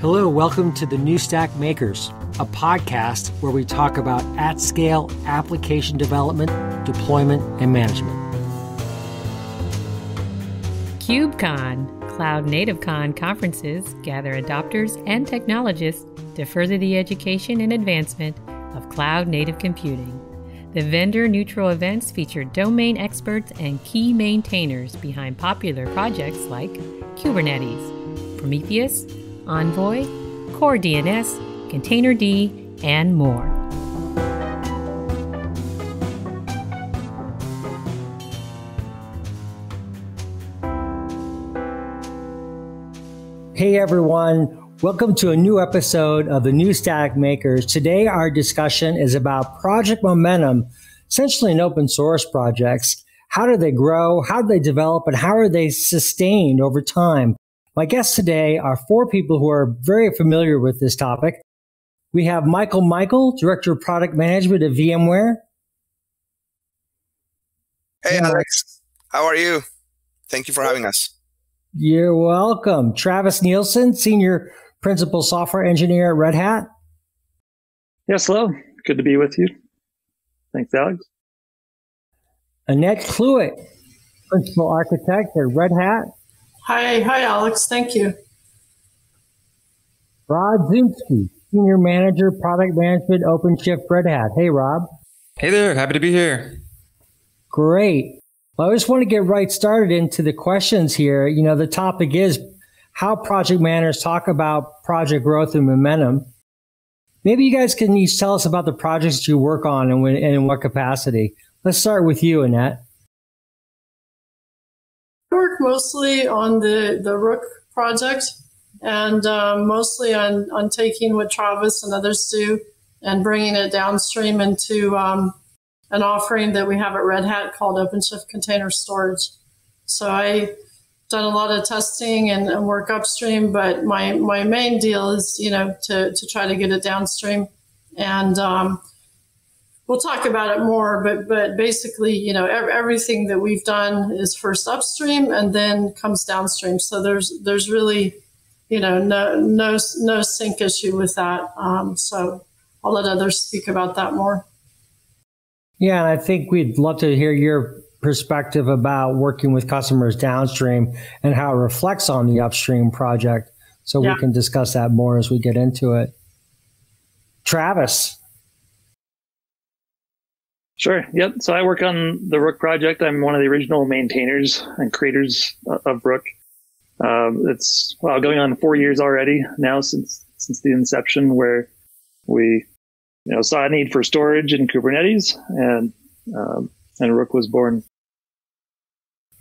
Hello, welcome to the New Stack Makers, a podcast where we talk about at scale application development, deployment, and management. KubeCon, Cloud Native Con conferences gather adopters and technologists to further the education and advancement of cloud native computing. The vendor neutral events feature domain experts and key maintainers behind popular projects like Kubernetes, Prometheus, Envoy, Core DNS, Containerd, and more. Hey everyone, welcome to a new episode of the New Stack Makers. Today our discussion is about project momentum, essentially in open source projects. How do they grow? How do they develop? And how are they sustained over time? My guests today are four people who are very familiar with this topic. We have Michael Michael, Director of Product Management at VMware. Hey, Alex. How are you? Thank you for having us. You're welcome. Travis Nielsen, Senior Principal Software Engineer at Red Hat. Yes, hello. Good to be with you. Thanks, Alex. Annette Clewett, Principal Architect at Red Hat. Hi, hi, Alex. Thank you. Rob Szumski, Senior Manager, Product Management, OpenShift, Red Hat. Hey, Rob. Hey there. Happy to be here. Great. Well, I just want to get right started into the questions here. You know, the topic is how project managers talk about project growth and momentum. Maybe you guys can each tell us about the projects you work on and, when, and in what capacity. Let's start with you, Annette. Mostly on the, the Rook project and um, mostly on, on taking what Travis and others do and bringing it downstream into um, an offering that we have at Red Hat called OpenShift Container Storage. So I done a lot of testing and, and, work upstream, but my, my main deal is, you know, to, to try to get it downstream. And um, we'll talk about it more, but but basically, you know, everything that we've done is first upstream and then comes downstream. So there's there's really, you know, no no no sync issue with that. Um, so I'll let others speak about that more. Yeah, and I think we'd love to hear your perspective about working with customers downstream and how it reflects on the upstream project. So yeah. we can discuss that more as we get into it. Travis, Sure. Yep. So I work on the Rook project. I'm one of the original maintainers and creators of Rook. Um, it's well going on four years already now since since the inception, where we you know saw a need for storage in Kubernetes, and um, and Rook was born.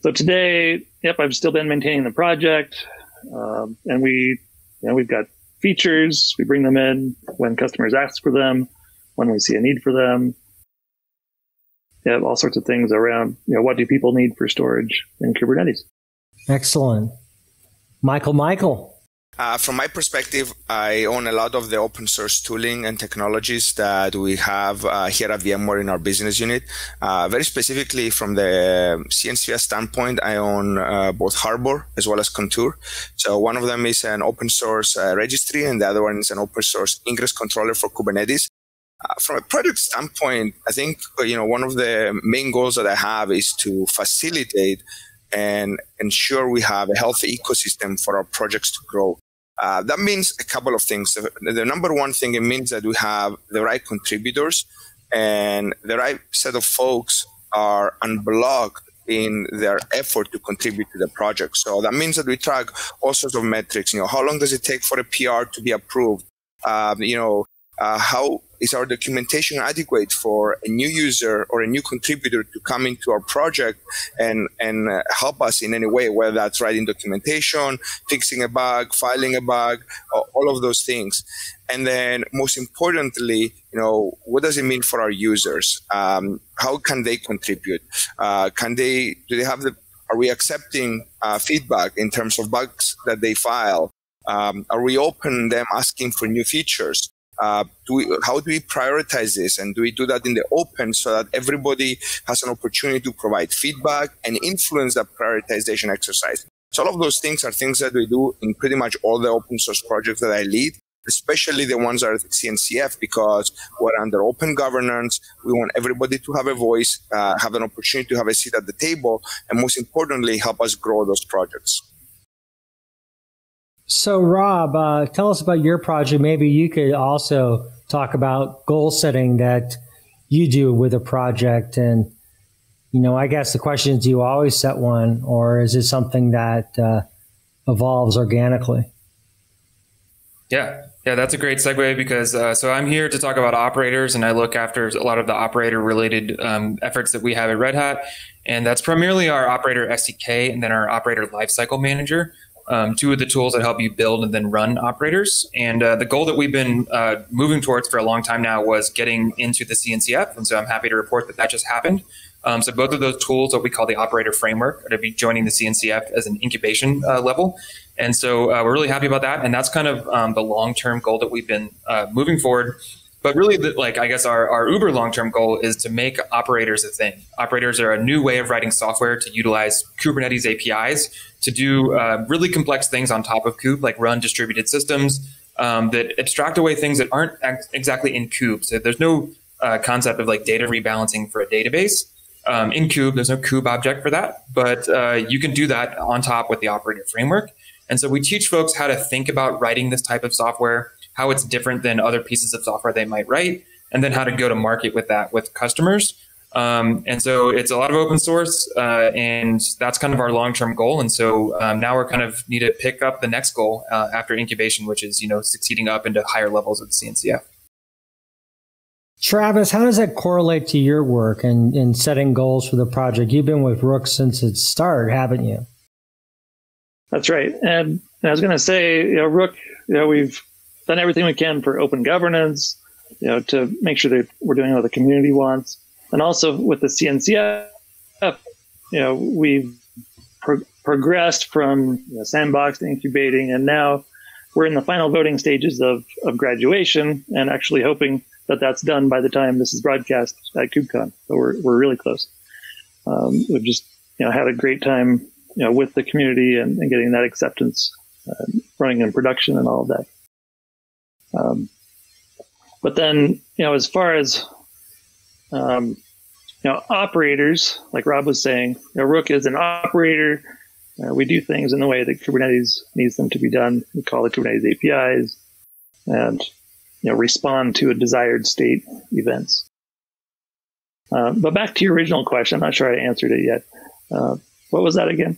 So today, yep, I've still been maintaining the project, um, and we you know we've got features. We bring them in when customers ask for them, when we see a need for them have all sorts of things around, you know, what do people need for storage in Kubernetes? Excellent. Michael, Michael. Uh, from my perspective, I own a lot of the open source tooling and technologies that we have uh, here at VMware in our business unit. Uh, very specifically, from the CNCF standpoint, I own uh, both Harbor as well as Contour. So one of them is an open source uh, registry, and the other one is an open source ingress controller for Kubernetes. Uh, from a product standpoint, I think uh, you know one of the main goals that I have is to facilitate and ensure we have a healthy ecosystem for our projects to grow. Uh, that means a couple of things. The, the, number one thing it means that we have the right contributors and the right set of folks are unblocked in their effort to contribute to the project. So that means that we track all sorts of metrics. You know, how long does it take for a PR to be approved? Um, you know, uh, how is our documentation adequate for a new user or a new contributor to come into our project and and uh, help us in any way whether that's writing documentation fixing a bug filing a bug all of those things. And then most importantly you know what does it mean for our users? Um, how can they contribute? Uh, can they do they have the are we accepting uh, feedback in terms of bugs that they file? Um, are we open them asking for new features uh, do we, how do we prioritize this and do we do that in the open so that everybody has an opportunity to provide feedback and influence that prioritization exercise So all of those things are things that we do in pretty much all the open source projects that I lead, especially the ones that are CNCF, because we're under open governance. We want everybody to have a voice, uh, have an opportunity to have a seat at the table, and most importantly, help us grow those projects. So, Rob, uh, tell us about your project. Maybe you could also talk about goal setting that you do with a project. And, you know, I guess the question is do you always set one, or is it something that uh, evolves organically? Yeah, yeah, that's a great segue because uh, so I'm here to talk about operators, and I look after a lot of the operator related um, efforts that we have at Red Hat, and that's primarily our operator SDK and then our operator lifecycle manager um, two of the tools that help you build and then run operators. And uh, the goal that we've been uh, moving towards for a long time now was getting into the CNCF. And so I'm happy to report that that just happened. Um, so both of those tools, what we call the operator framework, are to be joining the CNCF as an incubation uh, level. And so uh, we're really happy about that. And that's kind of um, the long-term goal that we've been uh, moving forward. But really, the, like I guess our, our uber long term goal is to make operators a thing. Operators are a new way of writing software to utilize Kubernetes APIs to do uh, really complex things on top of Kube, like run distributed systems um, that abstract away things that aren't ex- exactly in Kube. So there's no uh, concept of like data rebalancing for a database. Um, in Kube, there's no Kube object for that, but uh, you can do that on top with the operator framework. And so we teach folks how to think about writing this type of software how it's different than other pieces of software they might write, and then how to go to market with that with customers. Um, and so it's a lot of open source, uh, and that's kind of our long term goal. And so um, now we're kind of need to pick up the next goal uh, after incubation, which is you know succeeding up into higher levels of the CNCF. Travis, how does that correlate to your work and in, in setting goals for the project? You've been with Rook since its start, haven't you? That's right. And I was going to say, you know, Rook, you know, we've done everything we can for open governance, you know, to make sure that we're doing what the community wants. And also with the CNCF, you know, we've pro- progressed from you know, sandbox to incubating, and now we're in the final voting stages of, of graduation and actually hoping that that's done by the time this is broadcast at KubeCon. So we're, we're really close. Um, we've just, you know, had a great time, you know, with the community and, and getting that acceptance, uh, running in production and all of that. Um, but then, you know, as far as um, you know, operators, like Rob was saying, you know, Rook is an operator. Uh, we do things in the way that Kubernetes needs them to be done. We call the Kubernetes APIs, and you know, respond to a desired state events. Uh, but back to your original question, I'm not sure I answered it yet. Uh, what was that again?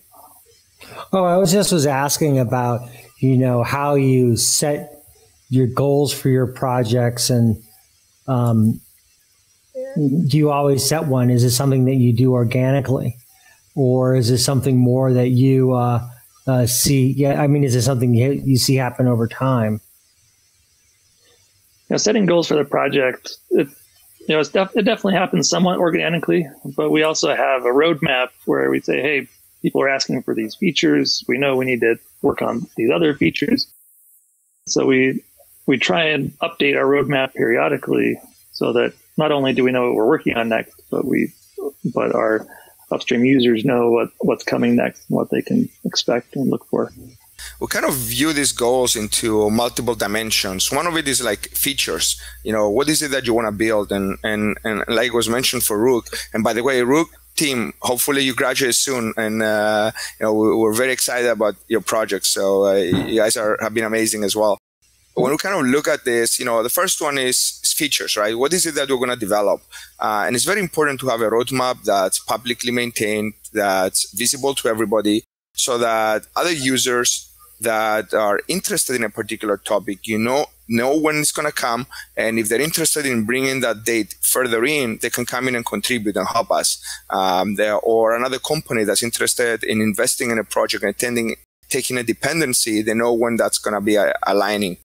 Oh, I was just was asking about you know how you set your goals for your projects and um, do you always set one? Is it something that you do organically, or is it something more that you uh, uh, see? Yeah, I mean, is it something you, you see happen over time? You know, setting goals for the project, it, you know, def- it definitely happens somewhat organically, but we also have a roadmap where we say, hey, people are asking for these features. We know we need to work on these other features. So we we try and update our roadmap periodically so that not only do we know what we're working on next, but we, but our upstream users know what, what's coming next and what they can expect and look for. We kind of view these goals into multiple dimensions. One of it is like features. You know, what is it that you want to build? And, and, and like was mentioned for Rook. And by the way, Rook team, hopefully you graduate soon. And, uh, you know, we're very excited about your project. So uh, you guys are, have been amazing as well when we kind of look at this, you know, the first one is, is features, right? What is it that we're going to develop? Uh, and it's very important to have a roadmap that's publicly maintained, that's visible to everybody, so that other users that are interested in a particular topic, you know, know when it's going to come. And if they're interested in bringing that date further in, they can come in and contribute and help us. Um, there, or another company that's interested in investing in a project and attending, taking a dependency, they know when that's going to be uh, aligning.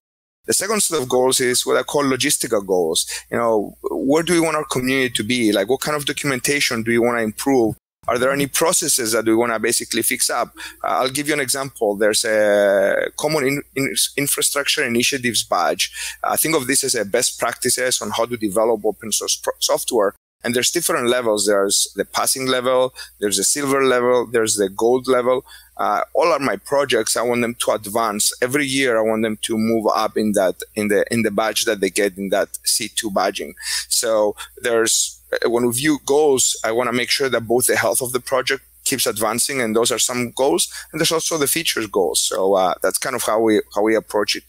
The second set of goals is what I call logistical goals. You know, where do we want our community to be? Like, what kind of documentation do we want to improve? Are there any processes that we want to basically fix up? Uh, I'll give you an example. There's a common in, in infrastructure initiatives badge. Uh, think of this as a best practices on how to develop open source pro- software. And there's different levels. There's the passing level, there's the silver level, there's the gold level. Uh, all are my projects, I want them to advance every year. I want them to move up in that in the in the badge that they get in that C2 badging. So there's when we view goals, I want to make sure that both the health of the project keeps advancing, and those are some goals, and there's also the features goals. So uh, that's kind of how we how we approach it.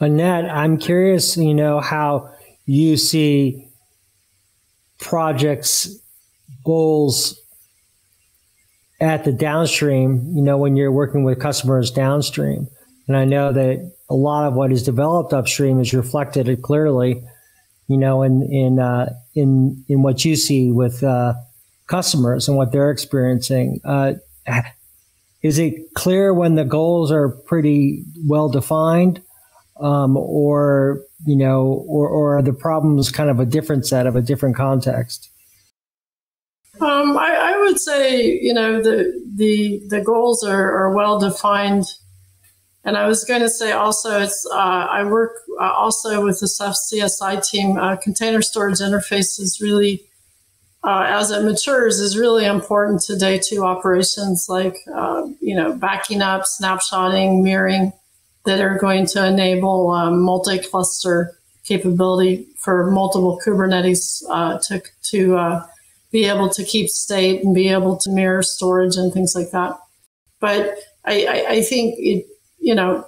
Annette, I'm curious, you know, how you see projects goals at the downstream, you know, when you're working with customers downstream. And I know that a lot of what is developed upstream is reflected clearly, you know, in in uh, in in what you see with uh, customers and what they're experiencing. Uh, is it clear when the goals are pretty well defined, um, or you know, or, or are the problems kind of a different set of a different context? Um, I, I, would say you know the the the goals are, are well defined, and I was going to say also it's uh, I work uh, also with the CSI team. Uh, container storage interface is really uh, as it matures is really important to day two operations like uh, you know backing up, snapshotting, mirroring that are going to enable um, multi-cluster capability for multiple Kubernetes uh, to to be able to keep state and be able to mirror storage and things like that. But I, I, I think it, you know,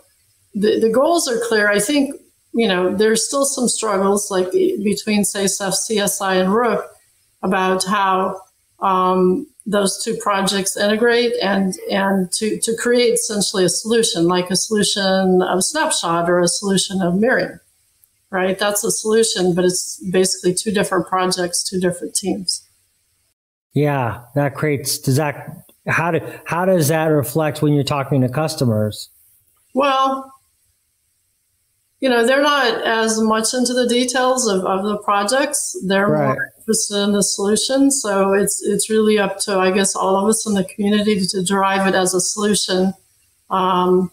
the, the goals are clear. I think, you know, there's still some struggles like between, say, CSI and Rook about how um, those two projects integrate and and to, to create essentially a solution, like a solution of snapshot or a solution of mirroring, right? That's a solution, but it's basically two different projects, two different teams. Yeah, that creates. Does that how do how does that reflect when you're talking to customers? Well, you know, they're not as much into the details of, of the projects. They're right. more interested in the solution. So it's it's really up to I guess all of us in the community to, drive it as a solution. Um,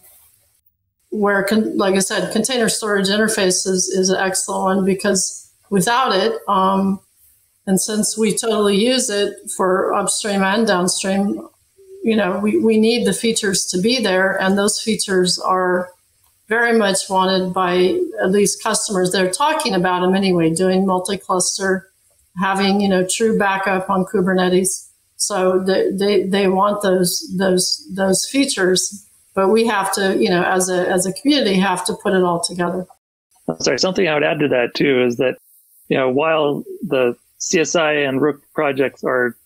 where, con- like I said, container storage interface is, is an excellent one because without it, um, and since we totally use it for upstream and downstream, you know, we, we need the features to be there. And those features are very much wanted by at least customers. They're talking about them anyway, doing multi-cluster, having, you know, true backup on Kubernetes. So they, they, they want those, those, those features, but we have to, you know, as a, as a community have to put it all together. Sorry, something I would add to that too is that, you know, while the CSI and Rook projects are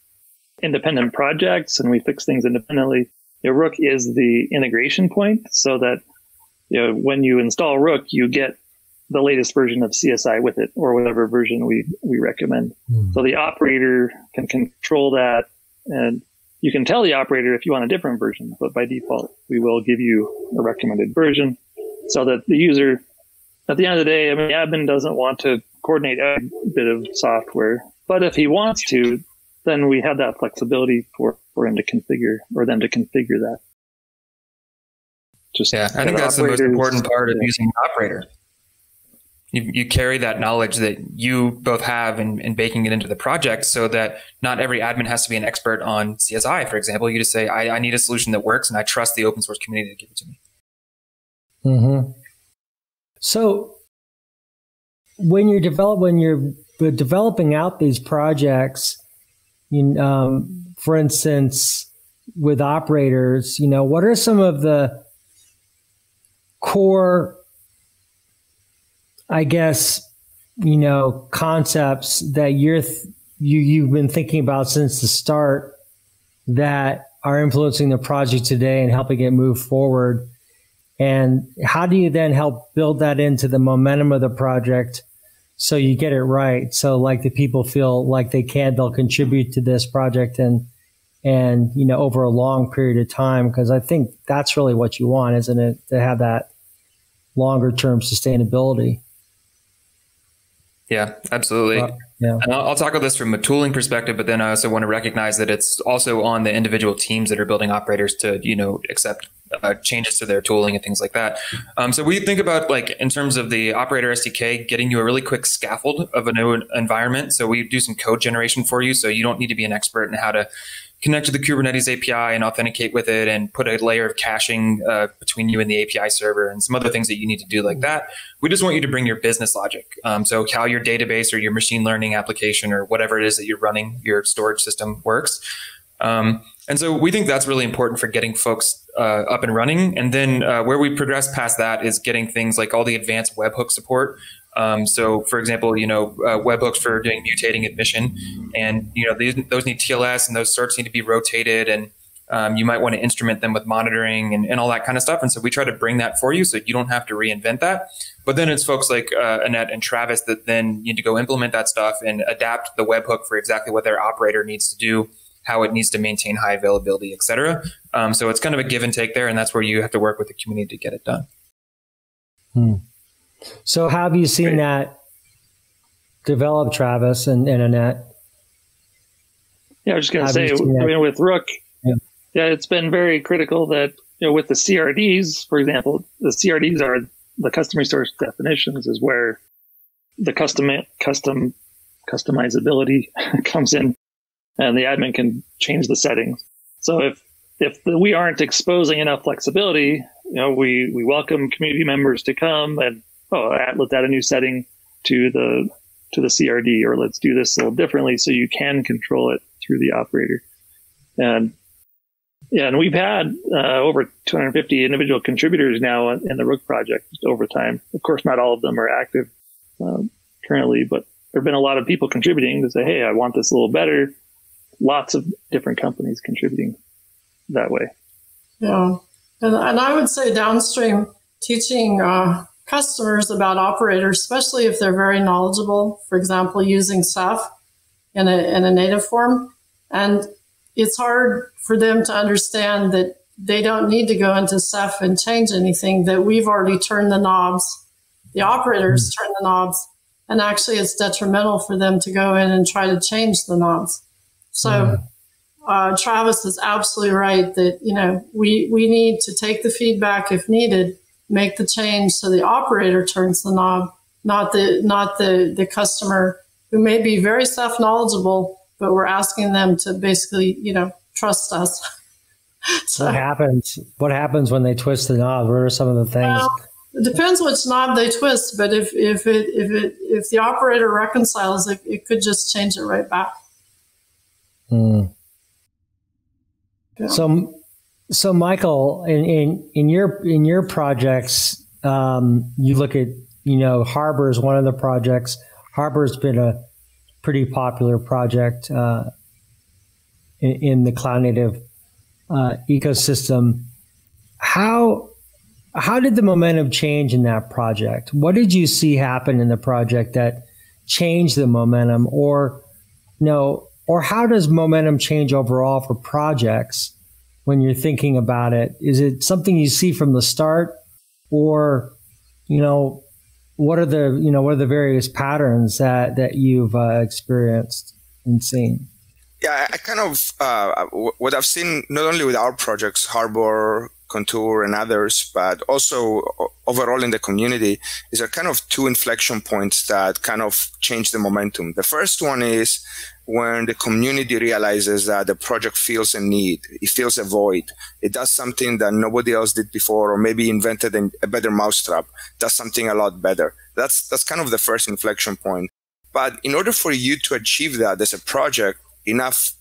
independent projects and we fix things independently. You know, Rook is the integration point so that you know, when you install Rook, you get the latest version of CSI with it or whatever version we, we recommend. Mm. So the operator can control that and you can tell the operator if you want a different version, but by default, we will give you a recommended version so that the user, at the end of the day, I mean, the admin doesn't want to coordinate a bit of software. But if he wants to, then we have that flexibility for, for him to configure or them to configure that. Just yeah, I think that's the most important part of using an operator. You, you carry that knowledge that you both have and, and baking it into the project so that not every admin has to be an expert on CSI, for example. You just say, I, I need a solution that works and I trust the open source community to give it to me. Mm-hmm. So when you're develop when you're developing out these projects, you, um, for instance, with operators, you know, what are some of the core, I guess, you know, concepts that you're th- you you've been thinking about since the start that are influencing the project today and helping it move forward? And how do you then help build that into the momentum of the project so you get it right. So like the people feel like they can, they'll contribute to this project and, and, you know, over a long period of time. Cause I think that's really what you want, isn't it? To have that longer term sustainability. Yeah, absolutely. Uh, yeah. And I'll, I'll, talk about this from a tooling perspective, but then I also want to recognize that it's also on the individual teams that are building operators to, you know, accept uh, changes to their tooling and things like that. Um, so we think about like in terms of the operator SDK, getting you a really quick scaffold of a new environment. So we do some code generation for you, so you don't need to be an expert in how to connect to the Kubernetes API and authenticate with it, and put a layer of caching uh, between you and the API server, and some other things that you need to do like that. We just want you to bring your business logic. Um, so how your database or your machine learning application or whatever it is that you're running your storage system works. Um, and so we think that's really important for getting folks uh, up and running. And then uh, where we progress past that is getting things like all the advanced webhook support. Um, so, for example, you know, uh, webhooks for doing mutating admission, and you know, these, those need TLS, and those certs need to be rotated, and um, you might want to instrument them with monitoring and, and all that kind of stuff. And so we try to bring that for you, so you don't have to reinvent that. But then it's folks like uh, Annette and Travis that then need to go implement that stuff and adapt the webhook for exactly what their operator needs to do how it needs to maintain high availability, et cetera. Um, so it's kind of a give and take there, and that's where you have to work with the community to get it done. Hmm. So, how have you seen that develop, Travis and, and Annette? Yeah, I was just going to say, I mean, with Rook, yeah. yeah, it's been very critical that you know with the CRDs, for example, the CRDs are the custom resource definitions is where the custom custom customizability comes in and the admin can change the settings. So if if the, we aren't exposing enough flexibility, you know, we we welcome community members to come and oh, let's add a new setting to the to the CRD, or let's do this a little differently, so you can control it through the operator. And yeah, and we've had uh, over 250 individual contributors now in the Rook project over time. Of course, not all of them are active um, currently, but there have been a lot of people contributing to say, "Hey, I want this a little better." lots of different companies contributing that way. Yeah. And, and I would say downstream teaching uh, customers about operators, especially if they're very knowledgeable, for example, using Ceph in a, in a native form. And it's hard for them to understand that they don't need to go into Ceph and change anything, that we've already turned the knobs. The operators mm-hmm. turn the knobs. And actually, it's detrimental for them to go in and try to change the knobs. So uh, Travis is absolutely right that you know we we need to take the feedback if needed, make the change so the operator turns the knob, not the not the the customer who may be very Ceph knowledgeable, but we're asking them to basically you know trust us. so, what happens? What happens when they twist the knob? What are some of the things? Well, it depends which knob they twist, but if if it if it if the operator reconciles it, it could just change it right back. Mm. Yeah. So, so Michael, in, in, in your in your projects, um, you look at you know Harbor is one of the projects. Harbor's been a pretty popular project uh, in, in, the cloud native uh, ecosystem. How how did the momentum change in that project? What did you see happen in the project that changed the momentum, or you know, or how does momentum change overall for projects when you're thinking about it? Is it something you see from the start or, you know, what are the, you know, what are the various patterns that, that you've uh, experienced and seen? Yeah, I kind of, uh, what I've seen not only with our projects, Harbor, Contour and others, but also overall in the community is a kind of two inflection points that kind of change the momentum. The first one is when the community realizes that the project feels a need, it feels a void, it does something that nobody else did before, or maybe invented a better mousetrap, does something a lot better. That's that's kind of the first inflection point. But in order for you to achieve that as a project, enough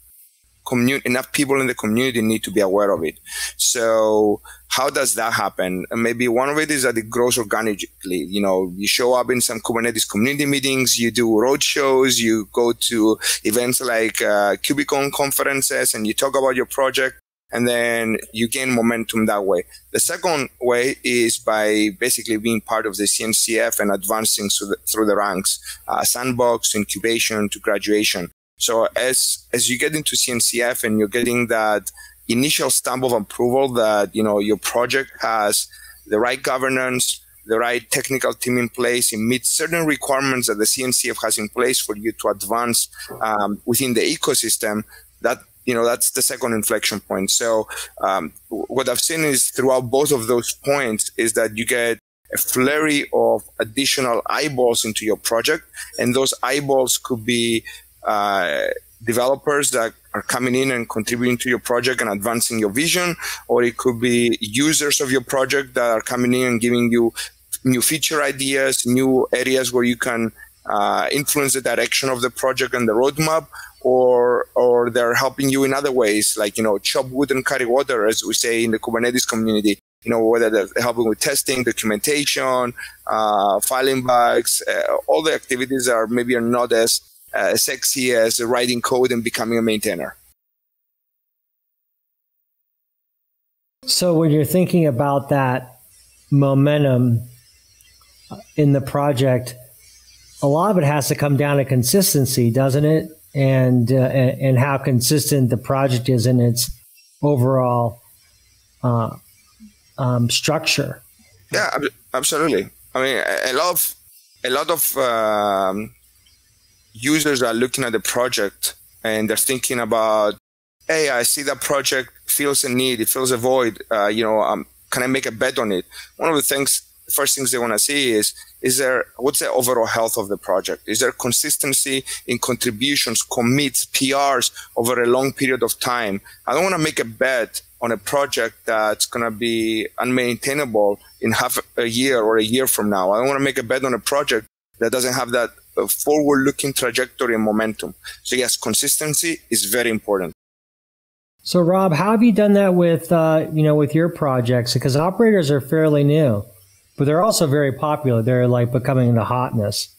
enough people in the community need to be aware of it. So how does that happen? And maybe one of it is that it grows organically. You know, you show up in some Kubernetes community meetings, you do road shows, you go to events like uh, conferences, and you talk about your project. And then you gain momentum that way. The second way is by basically being part of the CNCF and advancing through the, through the ranks, uh, sandbox, incubation to graduation. So as as you get into CNCF and you're getting that initial stamp of approval that you know your project has the right governance, the right technical team in place, it meets certain requirements that the CNCF has in place for you to advance um, within the ecosystem. That you know that's the second inflection point so um, what i've seen is throughout both of those points is that you get a flurry of additional eyeballs into your project and those eyeballs could be uh, developers that are coming in and contributing to your project and advancing your vision or it could be users of your project that are coming in and giving you new feature ideas new areas where you can uh, influence the direction of the project and the roadmap or or they're helping you in other ways, like you know, chop wood and carry water, as we say in the Kubernetes community. You know, whether they're helping with testing, documentation, uh, filing bugs, uh, all the activities are maybe are not as uh, sexy as writing code and becoming a maintainer. So when you're thinking about that momentum in the project, a lot of it has to come down to consistency, doesn't it? and uh, and how consistent the project is in its overall uh, um, structure. Yeah, absolutely. I mean, a lot of a lot of um, users are looking at the project and they're thinking about, hey, I see that project feels a need, it feels a void. Uh, you know, um, can I make a bet on it? One of the things first things they want to see is is there what's the overall health of the project is there consistency in contributions commits prs over a long period of time i don't want to make a bet on a project that's going to be unmaintainable in half a year or a year from now i don't want to make a bet on a project that doesn't have that forward looking trajectory and momentum so yes consistency is very important so rob how have you done that with uh, you know with your projects because operators are fairly new but they're also very popular. They're like becoming the hotness.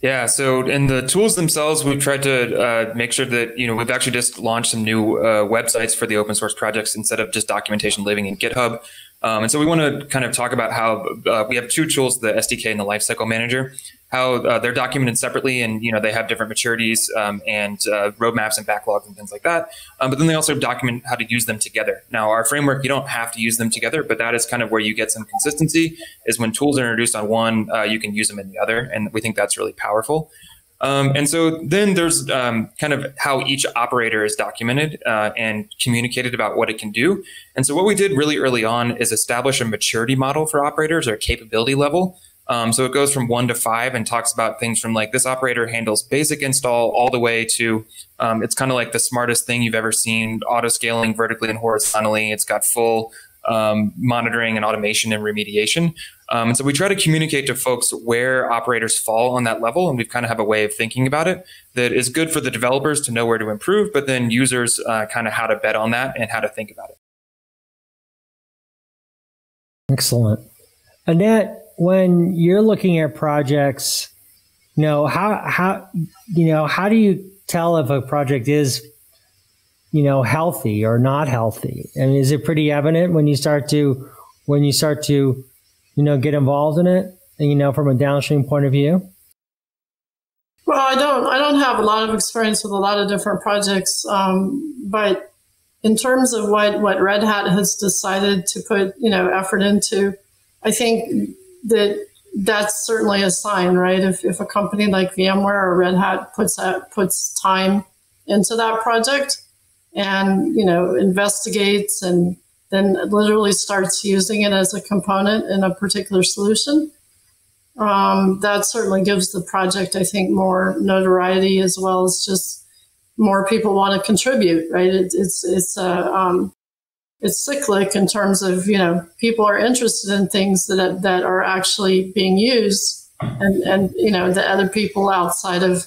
Yeah. So in the tools themselves, we've tried to uh, make sure that you know we've actually just launched some new uh, websites for the open source projects instead of just documentation living in GitHub. Um, and so we want to kind of talk about how uh, we have two tools, the SDK and the Lifecycle Manager how uh, they're documented separately and you know they have different maturities um, and uh, roadmaps and backlogs and things like that. Um, but then they also document how to use them together. Now our framework you don't have to use them together but that is kind of where you get some consistency is when tools are introduced on one uh, you can use them in the other and we think that's really powerful um, and so then there's um, kind of how each operator is documented uh, and communicated about what it can do. And so what we did really early on is establish a maturity model for operators or capability level. Um, so it goes from one to five and talks about things from like this operator handles basic install all the way to um, it's kind of like the smartest thing you've ever seen auto scaling vertically and horizontally. It's got full um, monitoring and automation and remediation. Um, and so we try to communicate to folks where operators fall on that level. And we kind of have a way of thinking about it that is good for the developers to know where to improve, but then users uh, kind of how to bet on that and how to think about it. Excellent. Annette, when you're looking at projects, you know, how, how, you know, how do you tell if a project is, you know, healthy or not healthy? And is it pretty evident when you start to, when you start to, you know, get involved in it, and, you know, from a downstream point of view? Well, I don't, I don't have a lot of experience with a lot of different projects, um, but in terms of what, what Red Hat has decided to put, you know, effort into, I think that that's certainly a sign, right? If, if a company like VMware or Red Hat puts that, puts time into that project and you know investigates and then literally starts using it as a component in a particular solution, um, that certainly gives the project, I think, more notoriety as well as just more people want to contribute, right? It, it's it's a um, it's cyclic in terms of you know people are interested in things that that are actually being used, and and you know the other people outside of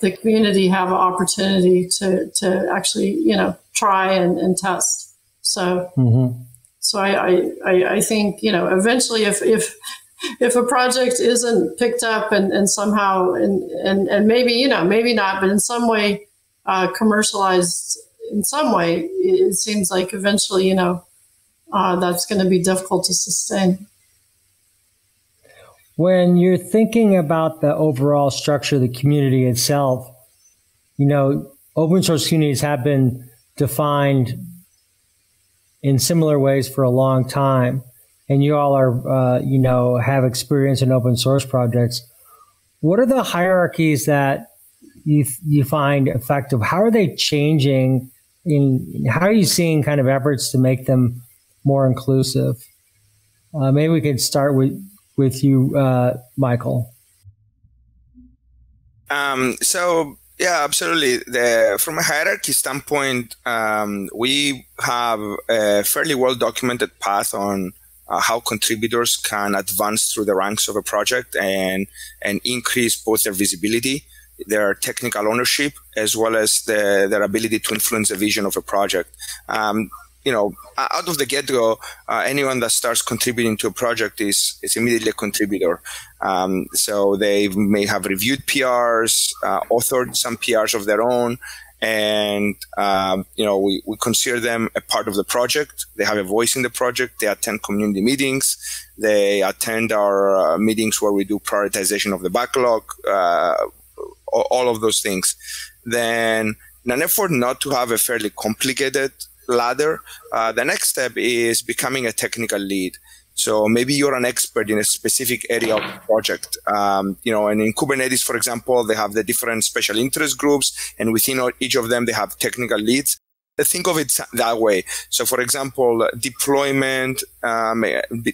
the community have an opportunity to to actually you know try and, and test. So mm-hmm. so I, I I think you know eventually if if if a project isn't picked up and, and somehow and, and and maybe you know maybe not but in some way uh, commercialized in some way, it seems like eventually, you know, uh, that's going to be difficult to sustain. When you're thinking about the overall structure of the community itself, you know, open source communities have been defined in similar ways for a long time. And you all are, uh, you know, have experience in open source projects. What are the hierarchies that you you find effective? How are they changing? In how are you seeing kind of efforts to make them more inclusive? Uh, maybe we could start with with you, uh, Michael. Um, so yeah, absolutely. The, from a hierarchy standpoint, um, we have a fairly well documented path on uh, how contributors can advance through the ranks of a project and and increase both their visibility, their technical ownership, as well as the, their ability to influence the vision of a project. Um, you know, out of the get go, uh, anyone that starts contributing to a project is is immediately a contributor. Um, so they may have reviewed PRs, uh, authored some PRs of their own, and um, you know we, we consider them a part of the project. They have a voice in the project. They attend community meetings. They attend our uh, meetings where we do prioritization of the backlog uh, all of those things. Then in an effort not to have a fairly complicated ladder uh, the next step is becoming a technical lead so maybe you're an expert in a specific area of project. Um, you know, and in Kubernetes, for example, they have the different special interest groups, and within each of them, they have technical leads think of it that way. So, for example, deployment, um,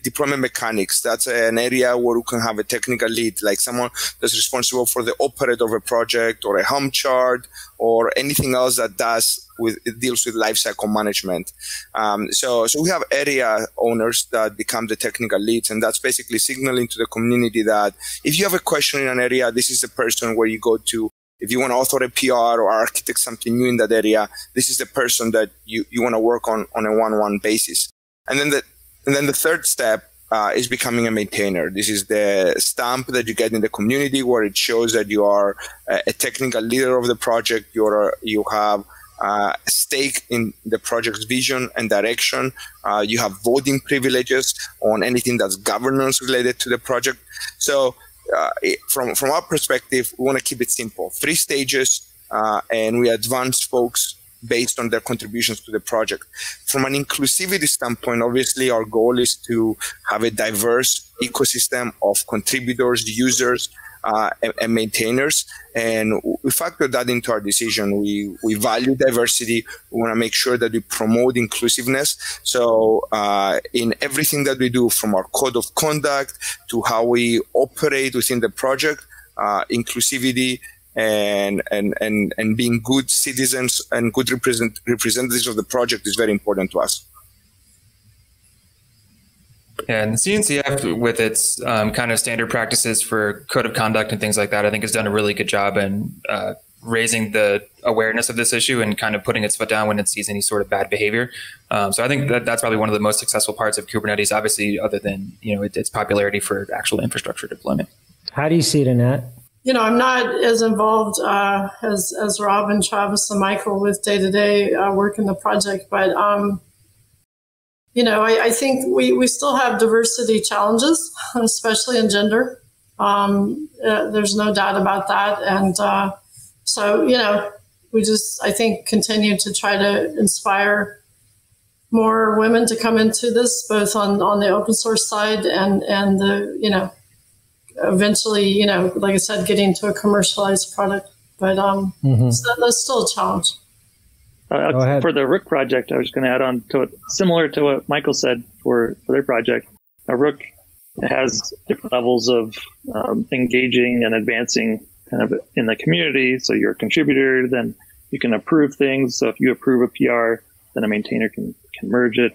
deployment mechanics. That's an area where you can have a technical lead, like someone that's responsible for the operator of a project or a Helm chart or anything else that does with deals with lifecycle management. Um, so, so we have area owners that become the technical leads, and that's basically signaling to the community that if you have a question in an area, this is the person where you go to if you want to author a PR or architect something new in that area, this is the person that you, you want to work on on a one-on-one basis. And then the and then the third step uh, is becoming a maintainer. This is the stamp that you get in the community where it shows that you are a, technical leader of the project. You're you have uh, stake in the project's vision and direction. Uh, you have voting privileges on anything that's governance related to the project. So uh, from from our perspective, we want to keep it simple. Three stages, uh, and we advance folks based on their contributions to the project. From an inclusivity standpoint, obviously, our goal is to have a diverse ecosystem of contributors, users, uh, and, and, maintainers. And we factor that into our decision. We, we value diversity. We want to make sure that we promote inclusiveness. So uh, in everything that we do, from our code of conduct to how we operate within the project, uh, inclusivity and, and, and, and being good citizens and good represent, representatives of the project is very important to us. And CNCF, with its um, kind of standard practices for code of conduct and things like that, I think has done a really good job in uh, raising the awareness of this issue and kind of putting its foot down when it sees any sort of bad behavior. Um, so I think that that's probably one of the most successful parts of Kubernetes, obviously, other than you know it, its popularity for actual infrastructure deployment. How do you see it, Annette? You know, I'm not as involved uh, as as Rob and Travis and Michael with day to day work in the project, but um, you know, I, I, think we, we still have diversity challenges, especially in gender. Um, uh, there's no doubt about that. And uh, so, you know, we just, I think, continue to try to inspire more women to come into this, both on, on the open source side and, and the, you know, eventually, you know, like I said, getting to a commercialized product. But um, mm-hmm. so that's still a challenge. Uh, for the Rook project, I was going to add on to it, similar to what Michael said for, for their project. A Rook has different levels of um, engaging and advancing kind of in the community. So you're a contributor, then you can approve things. So if you approve a PR, then a maintainer can, can merge it.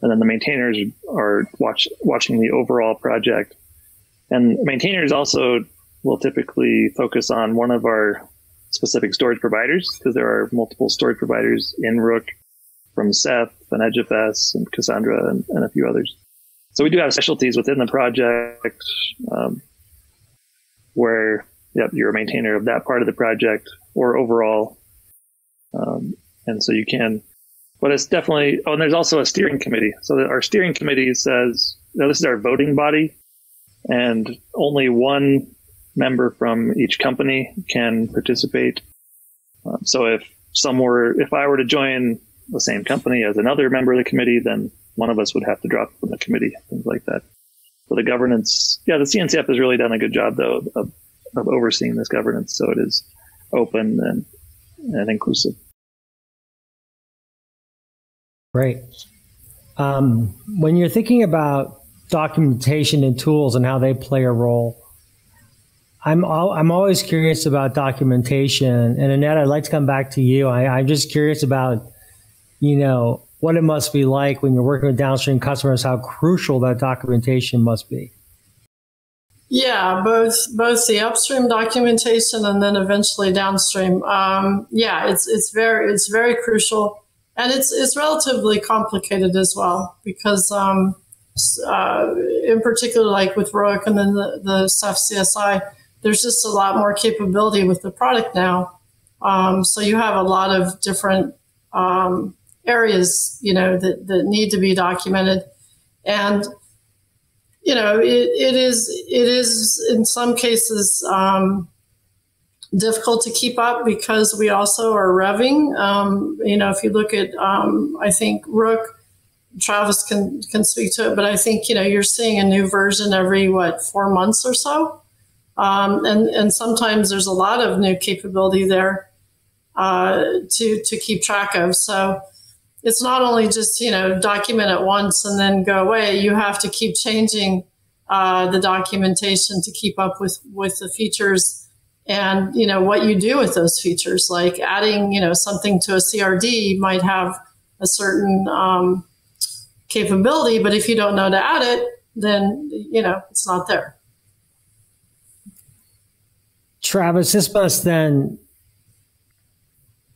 And then the maintainers are watch, watching the overall project. And maintainers also will typically focus on one of our specific storage providers because there are multiple storage providers in Rook from Ceph and EdgeFS and Cassandra and, and, a few others. So we do have specialties within the project um, where yep, you're a maintainer of that part of the project or overall. Um, and so you can, but it's definitely, oh, and there's also a steering committee. So our steering committee says, now this is our voting body and only one member from each company can participate. Um, so if some were, if I were to join the same company as another member of the committee, then one of us would have to drop from the committee, things like that. For the governance, yeah, the CNCF has really done a good job though of, of overseeing this governance. So it is open and, and inclusive. Great. Um, when you're thinking about documentation and tools and how they play a role, I'm al- I'm always curious about documentation. And Annette, I'd like to come back to you. I, I'm just curious about, you know, what it must be like when you're working with downstream customers, how crucial that documentation must be. Yeah, both both the upstream documentation and then eventually downstream. Um, yeah, it's it's very it's very crucial, and it's it's relatively complicated as well because um, uh, in particular, like with Rook and then the the CSI, there's just a lot more capability with the product now. Um, so you have a lot of different um, areas, you know, that, that need to be documented. And, you know, it, it is, it is in some cases, um, difficult to keep up because we also are revving. Um, you know, if you look at, um, I think Rook, Travis can, can speak to it, but I think, you know, you're seeing a new version every, what, four months or so. Um, and, and sometimes there's a lot of new capability there uh, to, to keep track of. So it's not only just, you know, document it once and then go away. You have to keep changing uh, the documentation to keep up with, with the features and, you know, what you do with those features. Like adding, you know, something to a CRD might have a certain um, capability, but if you don't know to add it, then, you know, it's not there. Travis, this must then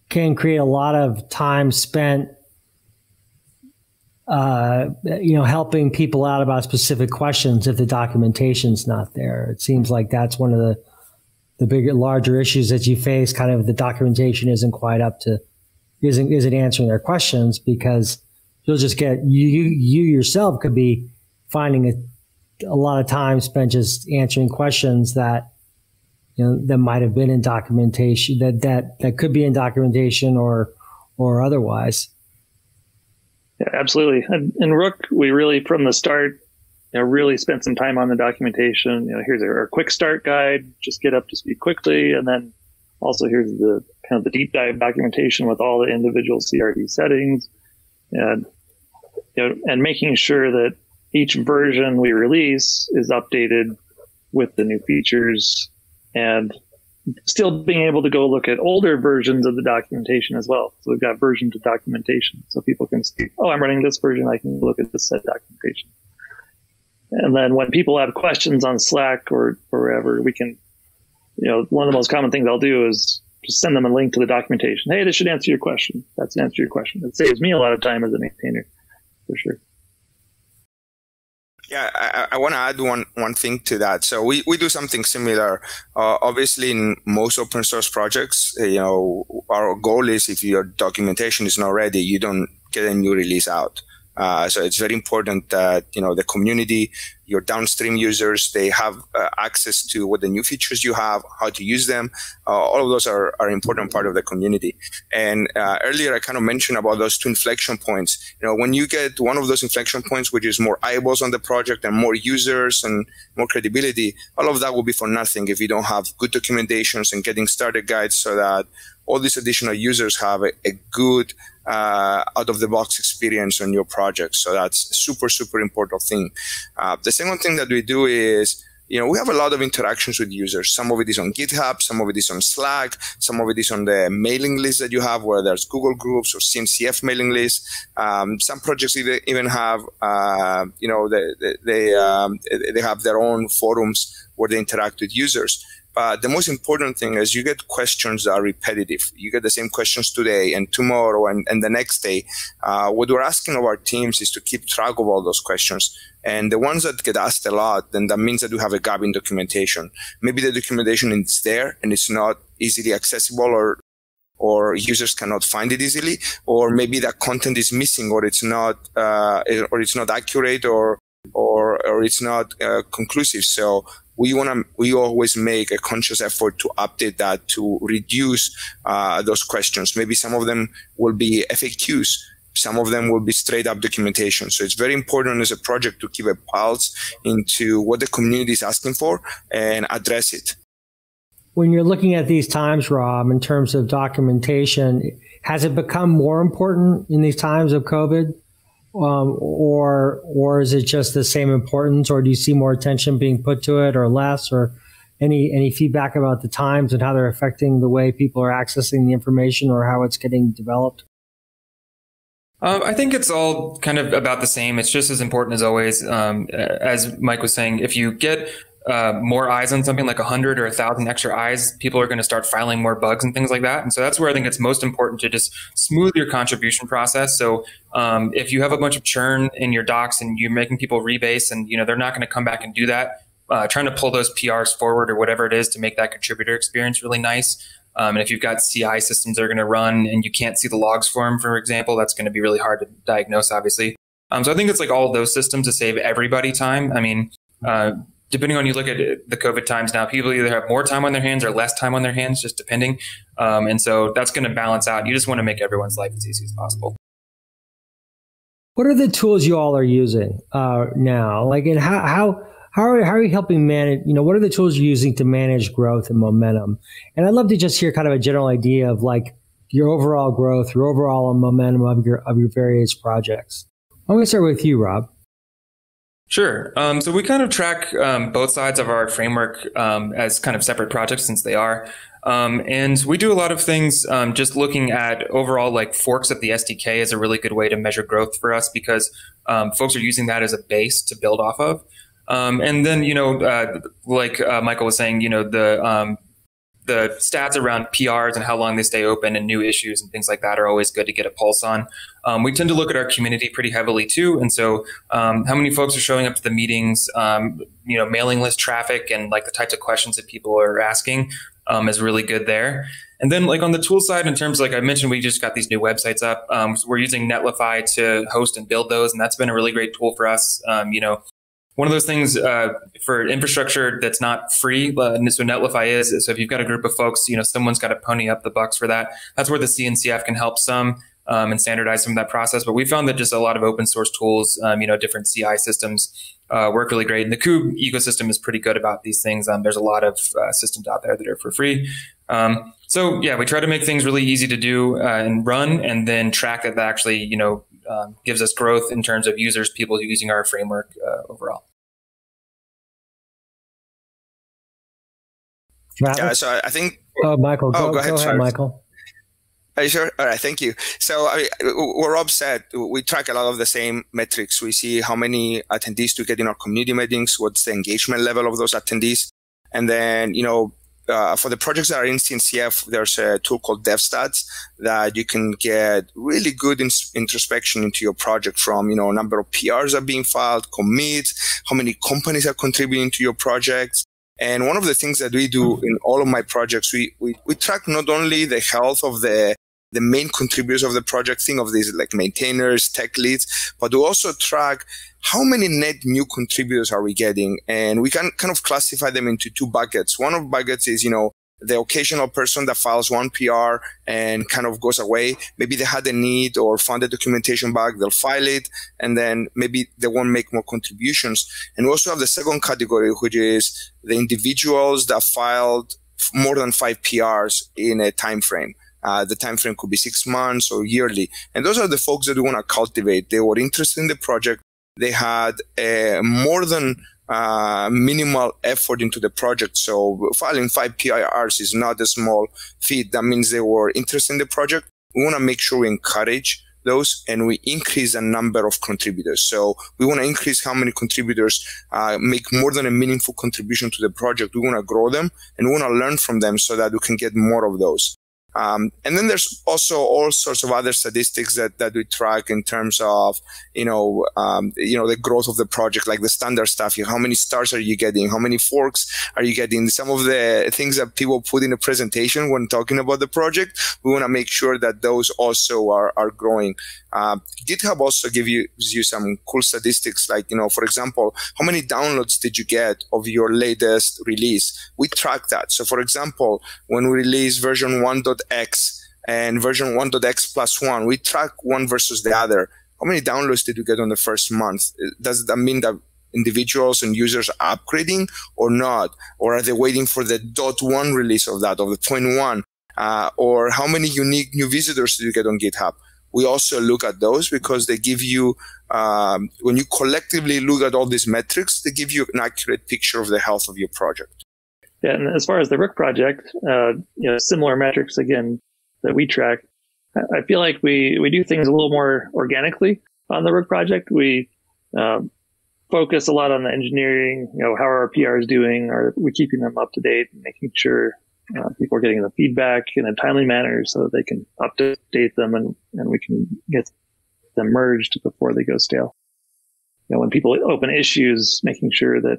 can create a lot of time spent uh, you know, helping people out about specific questions if the documentation's not there. It seems like that's one of the the bigger, larger issues that you face. Kind of the documentation isn't quite up to isn't isn't answering their questions because you'll just get you you, you yourself could be finding a, a lot of time spent just answering questions that you know that might have been in documentation that that that could be in documentation or or otherwise. Yeah, absolutely. And in Rook, we really from the start, you know, really spent some time on the documentation. You know, here's our quick start guide, just get up to speed quickly, and then also here's the kind of the deep dive documentation with all the individual CRD settings, and you know, and making sure that each version we release is updated with the new features and still being able to go look at older versions of the documentation as well. So we've got version to documentation. So people can see, oh, I'm running this version. I can look at this set documentation. And then when people have questions on Slack or, or wherever, we can, you know, one of the most common things I'll do is just send them a link to the documentation. Hey, this should answer your question. That's an answer your question. It saves me a lot of time as a maintainer, for sure. Yeah, I, I want to add one one thing to that. So we, we do something similar. Uh, obviously, in most open source projects, you know, our goal is if your documentation is not ready, you don't get a new release out. Uh, so it's very important that you know the community, your downstream users, they have uh, access to what the new features you have, how to use them. Uh, all of those are are important part of the community. And uh, earlier I kind of mentioned about those two inflection points. You know, when you get one of those inflection points, which is more eyeballs on the project and more users and more credibility, all of that will be for nothing if you don't have good documentations and getting started guides so that all these additional users have a, a good uh, out of the box experience on your project. So that's super, super important thing. Uh, the second thing that we do is, you know, we have a lot of interactions with users. Some of it is on GitHub, some of it is on Slack, some of it is on the mailing list that you have, where there's Google Groups or CNCF mailing lists. Um, some projects even have, uh, you know, they they, um, they have their own forums where they interact with users. But the most important thing is you get questions that are repetitive. You get the same questions today and tomorrow and, and the next day. Uh, what we're asking of our teams is to keep track of all those questions. And the ones that get asked a lot, then that means that you have a gap in documentation. Maybe the documentation is there and it's not easily accessible or or users cannot find it easily, or maybe that content is missing, or it's not, uh, or it's not accurate, or or or it's not uh, conclusive. So we want to we always make a conscious effort to update that to reduce uh, those questions. Maybe some of them will be faqs some of them will be straight up documentation. So it's very important as a project to keep a pulse into what the community is asking for and address it. When you're looking at these times, Rob, in terms of documentation, has it become more important in these times of COVID, um, or or is it just the same importance, or do you see more attention being put to it, or less, or any any feedback about the times and how they're affecting the way people are accessing the information or how it's getting developed? Um, I think it's all kind of about the same. It's just as important as always. Um, as Mike was saying, if you get uh, more eyes on something like a hundred or a thousand extra eyes, people are going to start filing more bugs and things like that. And so that's where I think it's most important to just smooth your contribution process. So um, if you have a bunch of churn in your docs and you're making people rebase, and you know they're not going to come back and do that, uh, trying to pull those PRs forward or whatever it is to make that contributor experience really nice. Um, and if you've got CI systems that are going to run and you can't see the logs for them, for example, that's going to be really hard to diagnose, obviously. Um, so I think it's like all those systems to save everybody time. I mean, uh, depending on you look at the COVID times now, people either have more time on their hands or less time on their hands, just depending. Um, and so that's going to balance out. You just want to make everyone's life as easy as possible. What are the tools you all are using uh, now? Like, and how how how are, how are you helping manage? You know, what are the tools you're using to manage growth and momentum? And I'd love to just hear kind of a general idea of like your overall growth, your overall momentum of your of your various projects. I'm going to start with you, Rob. Sure. Um, so we kind of track um, both sides of our framework um, as kind of separate projects since they are. Um, and we do a lot of things um, just looking at overall like forks of the SDK is a really good way to measure growth for us because um, folks are using that as a base to build off of. and then, you know, uh, like uh, Michael was saying, you know, the the stats around PRs and how long they stay open and new issues and things like that are always good to get a pulse on. Um, we tend to look at our community pretty heavily too, and so um, how many folks are showing up to the meetings, um, you know, mailing list traffic and like the types of questions that people are asking um, is really good there. And then like on the tool side, in terms of, like I mentioned, we just got these new websites up. Um, so we're using Netlify to host and build those, and that's been a really great tool for us. Um, you know, one of those things uh, for infrastructure that's not free. Uh, so Netlify is. So if you've got a group of folks, you know, someone's got to pony up the bucks for that. That's where the CNCF can help some um, and standardize some of that process. But we found that just a lot of open source tools, um, you know, different CI systems uh, work really great. And the Kube ecosystem is pretty good about these things. Um, there's a lot of uh, systems out there that are for free. Um, so yeah, we try to make things really easy to do uh, and run, and then track that actually, you know, um, gives us growth in terms of users, people using our framework uh, overall. Travis? Yeah, so I think. Oh, Michael. Go, oh, go ahead, go ahead Michael. Are you sure? All right, thank you. So, I mean, what Rob said, we track a lot of the same metrics. We see how many attendees to get in our community meetings, what's the engagement level of those attendees, and then you know uh, for the projects that are in CNCF, there's a tool called DevStats that you can get really good in- introspection into your project from, you know, number of PRs are being filed, commits, how many companies are contributing to your projects. And one of the things that we do in all of my projects, we, we, we track not only the health of the the main contributors of the project, think of these like maintainers, tech leads, but we also track how many net new contributors are we getting? And we can kind of classify them into two buckets. One of buckets is, you know, the occasional person that files one PR and kind of goes away. Maybe they had a need or found a documentation bug. They'll file it and then maybe they won't make more contributions. And we also have the second category, which is the individuals that filed more than five PRs in a time frame. Uh, the time frame could be six months or yearly. And those are the folks that we want to cultivate. They were interested in the project. They had a more than uh, minimal effort into the project. So filing five PRs is not a small feat. That means they were interested in the project. We want to make sure we encourage those and we increase the number of contributors. So we want to increase how many contributors uh, make more than a meaningful contribution to the project. We want to grow them and we want to learn from them so that we can get more of those. Um, and then there's also all sorts of other statistics that, that we track in terms of, you know, um, you know, the growth of the project, like the standard stuff. How many stars are you getting? How many forks are you getting? Some of the things that people put in a presentation when talking about the project, we want to make sure that those also are, are growing. Uh, GitHub also gives you, you some cool statistics, like, you know, for example, how many downloads did you get of your latest release? We track that. So for example, when we release version 1.x and version 1.x plus one, we track one versus the other. How many downloads did you get on the first month? Does that mean that individuals and users are upgrading or not? Or are they waiting for the dot one release of that, of the point one? Uh, or how many unique new visitors do you get on GitHub? We also look at those because they give you, um, when you collectively look at all these metrics, they give you an accurate picture of the health of your project. Yeah, and as far as the Rook project, uh, you know, similar metrics again that we track. I feel like we we do things a little more organically on the Rook project. We um, focus a lot on the engineering. You know, how are our PRs doing? Are we keeping them up to date? Making sure uh, people are getting the feedback in a timely manner so that they can update them and, and we can get them merged before they go stale. You know, when people open issues, making sure that,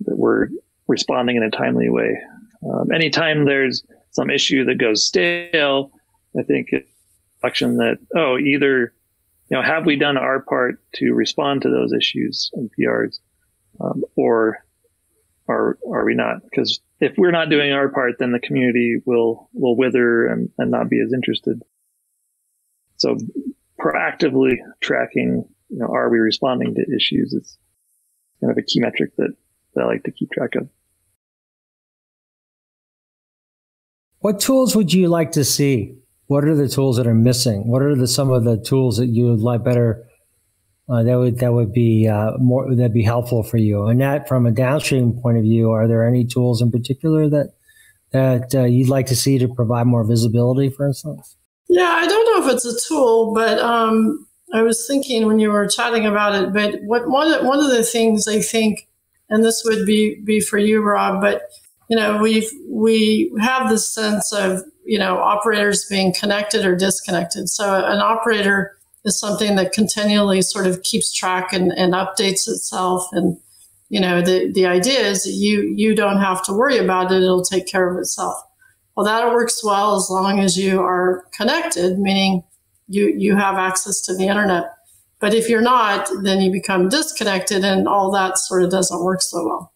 that we're responding in a timely way. Um, anytime there's some issue that goes stale, I think it's reflection that, oh, either, you know, have we done our part to respond to those issues and PRs, um, or are, are we not? Because if we're not doing our part, then the community will, will wither and, and not be as interested. So proactively tracking, you know, are we responding to issues is kind of a key metric that, that I like to keep track of. What tools would you like to see? What are the tools that are missing? What are the some of the tools that you would like better uh, that would that would be uh, more that'd be helpful for you? And that from a downstream point of view, are there any tools in particular that that uh, you'd like to see to provide more visibility, for instance? Yeah, I don't know if it's a tool, but um, I was thinking when you were chatting about it. But what one one of the things I think, and this would be be for you, Rob, but you know, we we have this sense of you know operators being connected or disconnected. So an operator is something that continually sort of keeps track and, and updates itself. And you know, the the idea is you you don't have to worry about it; it'll take care of itself. Well, that works well as long as you are connected, meaning you you have access to the internet. But if you're not, then you become disconnected, and all that sort of doesn't work so well.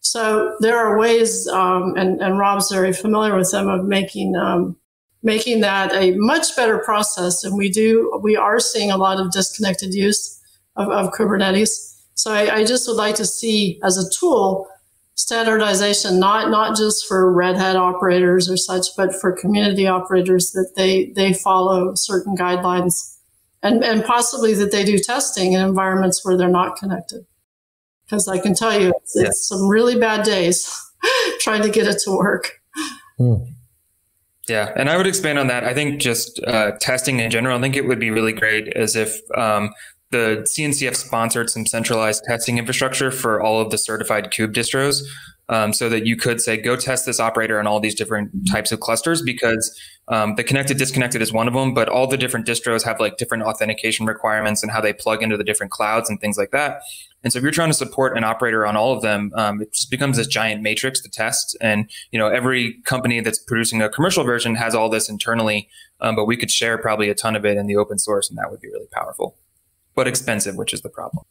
So there are ways, um, and, and Rob's very familiar with them, of making um, making that a much better process. And we do, we are seeing a lot of disconnected use of, of Kubernetes. So I, I, just would like to see as a tool standardization, not not just for Red Hat operators or such, but for community operators that they they follow certain guidelines, and and possibly that they do testing in environments where they're not connected because I can tell you it's, it's some really bad days trying to get it to work. Mm. Yeah, and I would expand on that. I think just uh, testing in general, I think it would be really great as if um, the CNCF sponsored some centralized testing infrastructure for all of the certified kube distros. Um, so that you could say, go test this operator on all these different types of clusters because um, the connected disconnected is one of them, but all the different distros have like different authentication requirements and how they plug into the different clouds and things like that. And so if you're trying to support an operator on all of them, um, it just becomes this giant matrix to test. And, you know, every company that's producing a commercial version has all this internally, um, but we could share probably a ton of it in the open source and that would be really powerful, but expensive, which is the problem.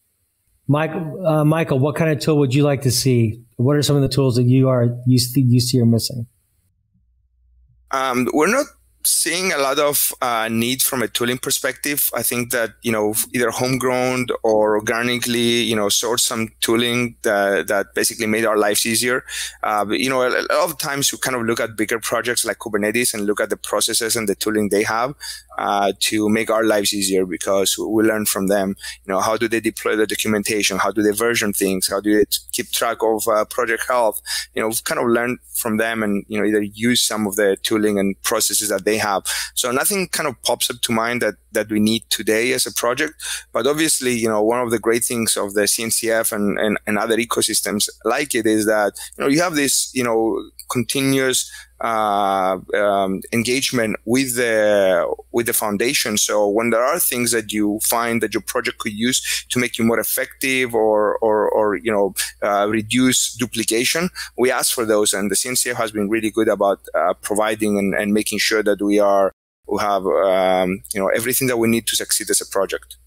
Michael, uh, Michael, what kind of tool would you like to see? What are some of the tools that you are you you see are missing? Um, we're not seeing a lot of uh, need from a tooling perspective. I think that you know either homegrown or organically, you know, source some tooling that that basically made our lives easier. Uh, but, you know, a, lot of times we kind of look at bigger projects like Kubernetes and look at the processes and the tooling they have uh, to make our lives easier because we learn from them. You know, how do they deploy the documentation? How do they version things? How do they keep track of uh, project health? You know, kind of learn from them and you know either use some of the tooling and processes that they have. So nothing kind of pops up to mind that that we need today as a project. But obviously, you know, one of the great things of the CNCF and, and, and other ecosystems like it is that, you know, you have this, you know, continuous um, engagement with the with the foundation. So when there are things that you find that your project could use to make you more effective or or, or you know uh, reduce duplication, we ask for those, and the CNCF has been really good about uh, providing and, and making sure that we are we have um, you know everything that we need to succeed as a project.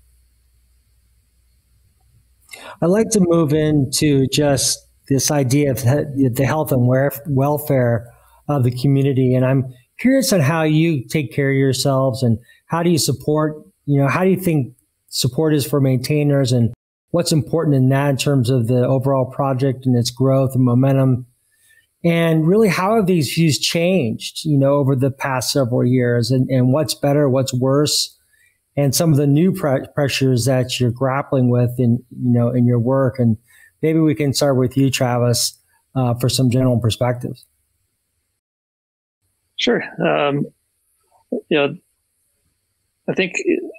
I'd like to move into just this idea of the health and welfare of the community, and I'm curious on how you take care of yourselves and how do you support. You know, how do you think support is for maintainers and what's important in that in terms of the overall project and its growth and momentum. And really, how have these views changed, you know, over the past several years and, and what's better, what's worse, and some of the new pre- pressures that you're grappling with in, you know, in your work. And maybe we can start with you, Travis, uh, for some general perspectives. Sure. Um, you know, I think you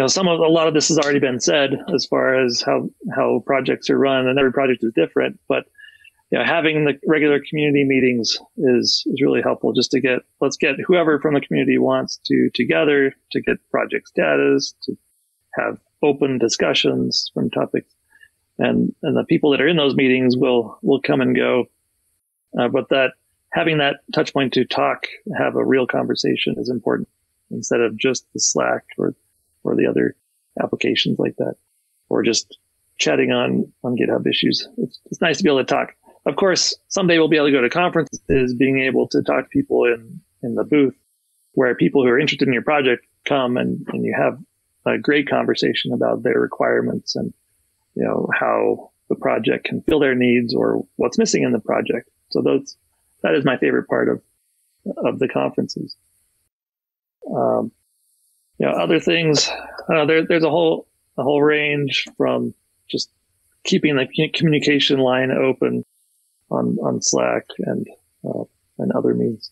know some of a lot of this has already been said as far as how how projects are run, and every project is different. But you know, having the regular community meetings is is really helpful. Just to get let's get whoever from the community wants to together to get project status, to have open discussions from topics, and and the people that are in those meetings will will come and go. Uh, but that having that touch point to talk, have a real conversation is important instead of just the Slack or or the other applications like that, or just chatting on on GitHub issues. It's, it's nice to be able to talk. Of course, someday we'll be able to go to conferences, being able to talk to people in in the booth, where people who are interested in your project come and and you have a great conversation about their requirements and you know how the project can fill their needs or what's missing in the project. So those that is my favorite part of of the conferences. Um, you know, other things, uh, there, there's a whole, a whole range from just keeping the communication line open on, on Slack and, uh, and other means.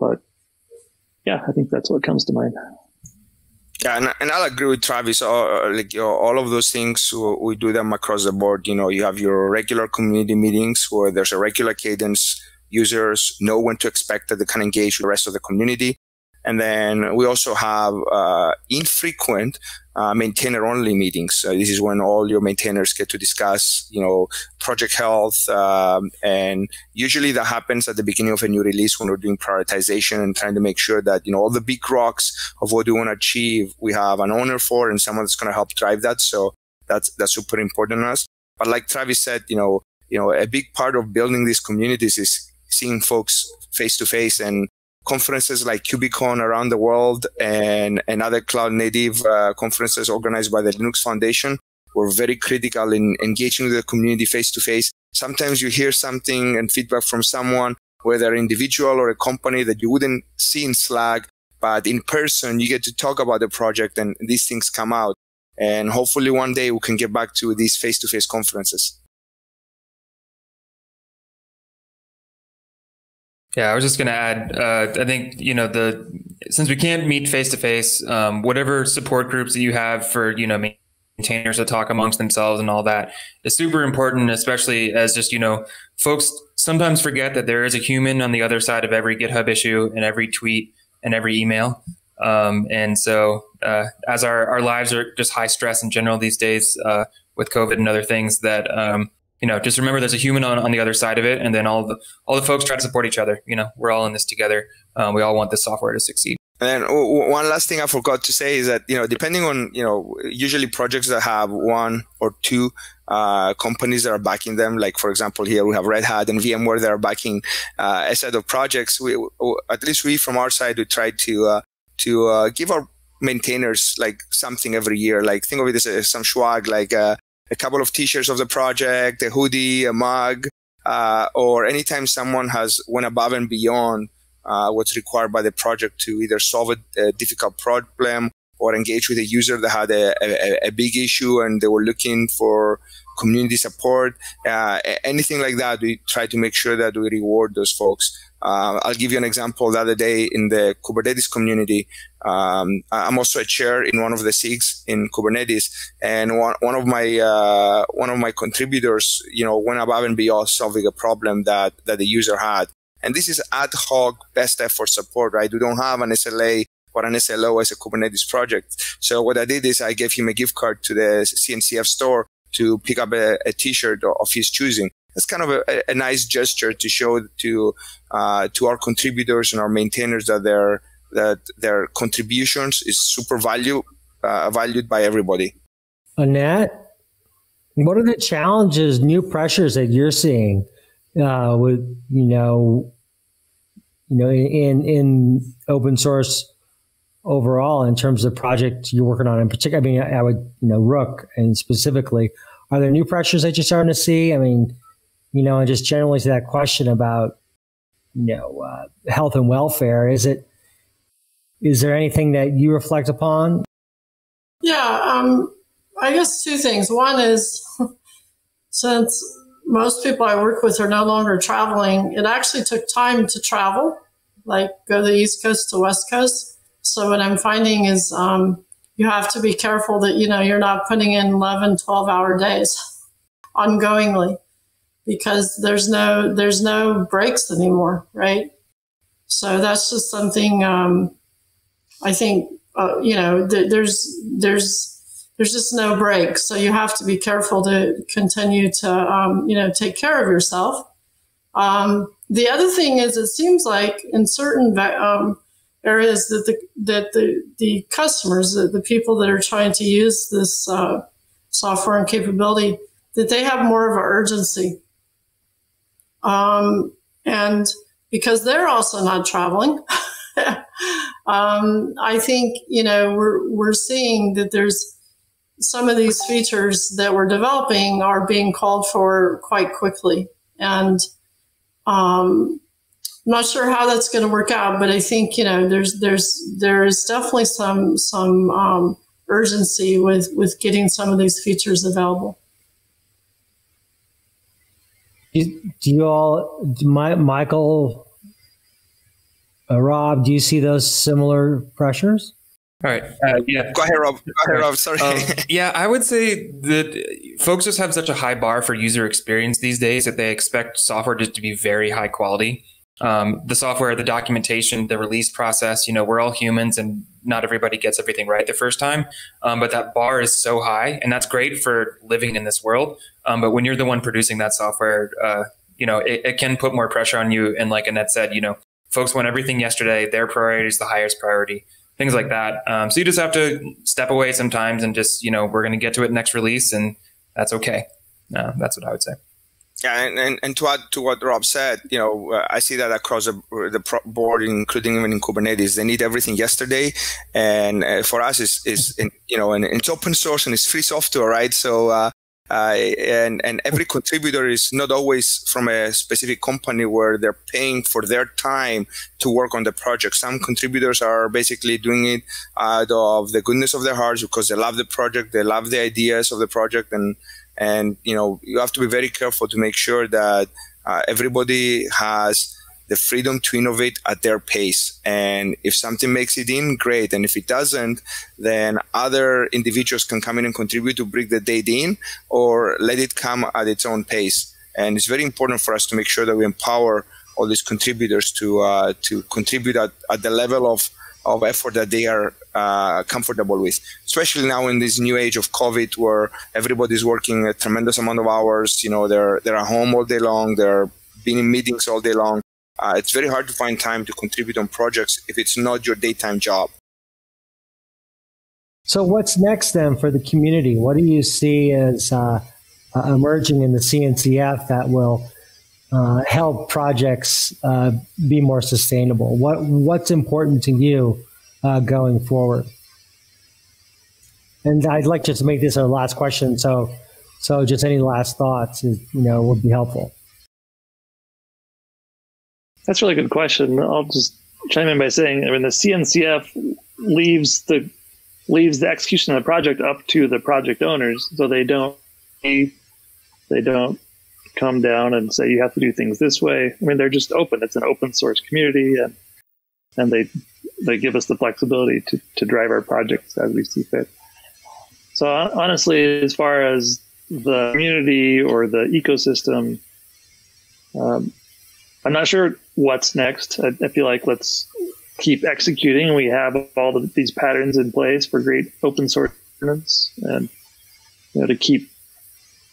But yeah, I think that's what comes to mind. Yeah, and, and I'll agree with Travis. Uh, like you know, all of those things, we do them across the board. You know, you have your regular community meetings where there's a regular cadence. Users know when to expect that they can engage with the rest of the community. And then we also have uh, infrequent uh, maintainer only meetings. Uh, this is when all your maintainers get to discuss, you know, project health. Um, and usually that happens at the beginning of a new release when we're doing prioritization and trying to make sure that, you know, all the big rocks of what we want to achieve, we have an owner for and someone that's going to help drive that. So that's, that's super important to us. But like Travis said, you know, you know, a big part of building these communities is seeing folks face to face and conferences like KubeCon around the world and, and other cloud native uh, conferences organized by the Linux Foundation were very critical in engaging with the community face to face. Sometimes you hear something and feedback from someone, whether individual or a company that you wouldn't see in Slack, but in person you get to talk about the project and these things come out. And hopefully one day we can get back to these face to face conferences. Yeah, I was just going to add. Uh, I think you know the since we can't meet face to face, whatever support groups that you have for you know maintainers to talk amongst themselves and all that is super important, especially as just you know folks sometimes forget that there is a human on the other side of every GitHub issue and every tweet and every email. Um, and so, uh, as our, our lives are just high stress in general these days uh, with COVID and other things, that um, you know, just remember there's a human on, on the other side of it, and then all the all the folks try to support each other. You know, we're all in this together. Um, we all want this software to succeed. And then one last thing I forgot to say is that you know, depending on you know, usually projects that have one or two uh, companies that are backing them, like for example, here we have Red Hat and VMware that are backing uh, a set of projects. We, at least we from our side, we try to uh, to uh, give our maintainers like something every year. Like think of it as, some swag, like uh, a couple of t-shirts of the project, a hoodie, a mug, uh, or anytime someone has went above and beyond uh, what's required by the project to either solve a, a, difficult problem or engage with a user that had a, a, a, big issue and they were looking for community support, uh, anything like that, we try to make sure that we reward those folks. Uh, I'll give you an example. The other day in the Kubernetes community, um, I'm also a chair in one of the SIGs in Kubernetes, and one, one of my uh, one of my contributors, you know, went above and beyond solving a problem that that the user had. And this is ad hoc best effort support, right? We don't have an SLA or an SLO as a Kubernetes project. So what I did is I gave him a gift card to the CNCF store to pick up a a t-shirt of his choosing it's kind of a, a nice gesture to show to uh, to our contributors and our maintainers that their that their contributions is super value uh, valued by everybody. Annette, what are the challenges, new pressures that you're seeing uh, with you know you know in in open source overall in terms of project you're working on in particular? I mean, I would, you know, Rook and specifically, are there new pressures that you're starting to see? I mean, you know, and just generally to that question about, you know, uh, health and welfare, is it, is there anything that you reflect upon? Yeah, um, I guess two things. One is since most people I work with are no longer traveling, it actually took time to travel, like go the East Coast to West Coast. So what I'm finding is um, you have to be careful that, you know, you're not putting in 11, 12 hour days ongoingly because there's no, there's no breaks anymore. Right. So that's just something, um, I think, uh, you know, th- there's, there's, there's just no break. So you have to be careful to continue to, um, you know, take care of yourself. Um, the other thing is, it seems like in certain um, areas that the that the the customers, the, the people that are trying to use this uh, software and capability, that they have more of an urgency, um, and because they're also not traveling. um, I think you know we're we're seeing that there's some of these features that we're developing are being called for quite quickly, and um, I'm not sure how that's going to work out, but I think you know there's there's there is definitely some some um, urgency with with getting some of these features available. Do, you all, Michael, uh, Rob, do you see those similar pressures? All right. Uh, yeah. Go ahead, Rob. Go ahead, Rob. Sorry. Um, yeah, I would say that folks just have such a high bar for user experience these days that they expect software just to be very high quality um, the software, the documentation, the release process. You know, we're all humans, and not everybody gets everything right the first time. Um, but that bar is so high, and that's great for living in this world. Um, but when you're the one producing that software, uh, you know, it, it, can put more pressure on you. And like Annette said, you know, folks want everything yesterday. Their priority is the highest priority. Things like that. Um, so you just have to step away sometimes and just, you know, we're going to get to it next release, and that's okay. Uh, that's what I would say. Yeah, and, and, and to add to what Rob said, you know, uh, I see that across the, the board, including even in Kubernetes, they need everything yesterday. And uh, for us, is is you know, and it's open source and it's free software, right? So, uh, uh, and and every contributor is not always from a specific company where they're paying for their time to work on the project. Some contributors are basically doing it out of the goodness of their hearts because they love the project, they love the ideas of the project, and and you know you have to be very careful to make sure that uh, everybody has the freedom to innovate at their pace and if something makes it in great and if it doesn't then other individuals can come in and contribute to bring the data in or let it come at its own pace and it's very important for us to make sure that we empower all these contributors to uh, to contribute at, at the level of of effort that they are uh, comfortable with, especially now in this new age of COVID, where everybody's working a tremendous amount of hours. You know, they're they're at home all day long. They're being in meetings all day long. Uh, it's very hard to find time to contribute on projects if it's not your daytime job. So, what's next then for the community? What do you see as uh, uh emerging in the CNCF that will uh, help projects uh, be more sustainable? What what's important to you uh, going forward? And I'd like just to make this our last question. So, so just any last thoughts, you know, would be helpful. That's a really good question. I'll just chime in by saying, I mean, the CNCF leaves the leaves the execution of the project up to the project owners, so they don't they don't come down and say you have to do things this way. I mean, they're just open. It's an open source community, and and they they give us the flexibility to to drive our projects as we see fit. So honestly, as far as the community or the ecosystem, um, I'm not sure what's next. I, I, feel like let's keep executing. We have all of these patterns in place for great open source governance, and you know, to keep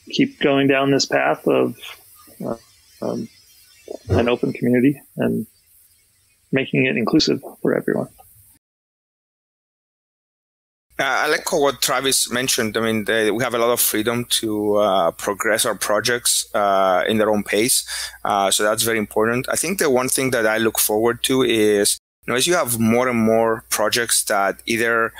keep going down this path of uh, um, an open community and making it inclusive for everyone. Uh, I like what Travis mentioned. I mean, they, we have a lot of freedom to uh, progress our projects uh, in their own pace. Uh, so that's very important. I think the one thing that I look forward to is Now, as you have more and more projects that either